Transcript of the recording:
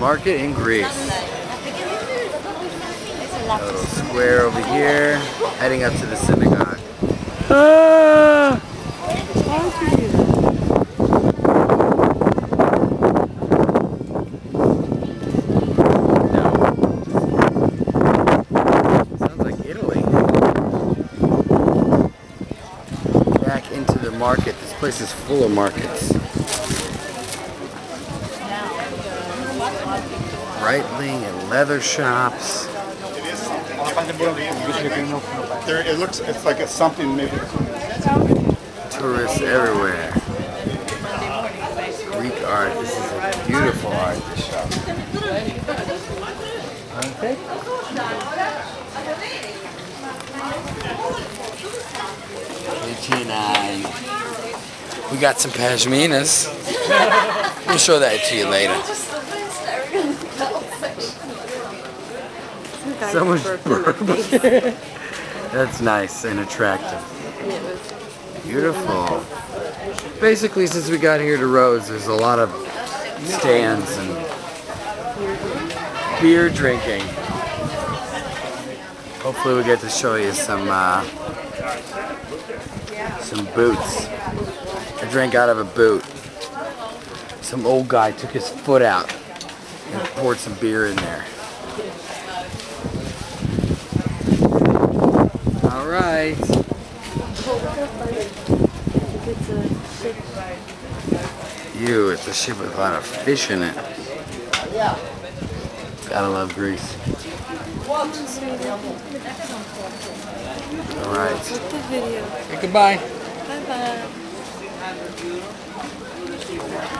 market in Greece. A little square over here, heading up to the synagogue. Ah! Sounds like Italy. Back into the market. This place is full of markets. Breitling and leather shops. There, it looks, it's like it's something maybe. Tourists everywhere. Greek art. This is a beautiful art this shop. Eighty-nine. We got some pashminas. We'll show that to you later. So much Burberry. That's nice and attractive. Beautiful. Basically, since we got here to Rhodes, there's a lot of stands and beer drinking. Hopefully, we get to show you some uh, some boots. I drank out of a boot. Some old guy took his foot out and poured some beer in there. All right. You, it's a ship with a lot of fish in it. Yeah. Gotta love Greece. All right. Say goodbye. Bye bye.